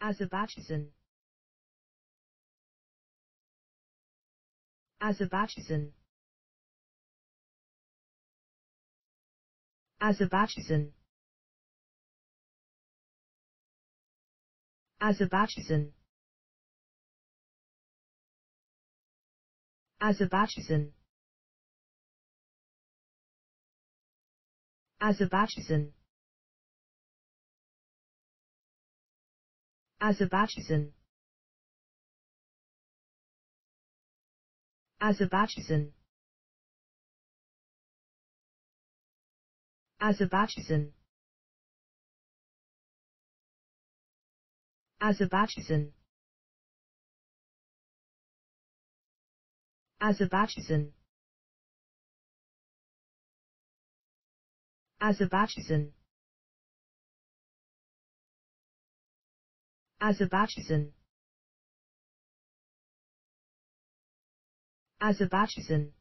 Azerbaijan. Azerbaijan. Azerbaijan. Azerbaijan. Azerbaijan. Azerbaijan Azerbaijan Azerbaijan Azerbaijan Azerbaijan Azerbaijan Azerbaijan Azerbaijan Azerbaijan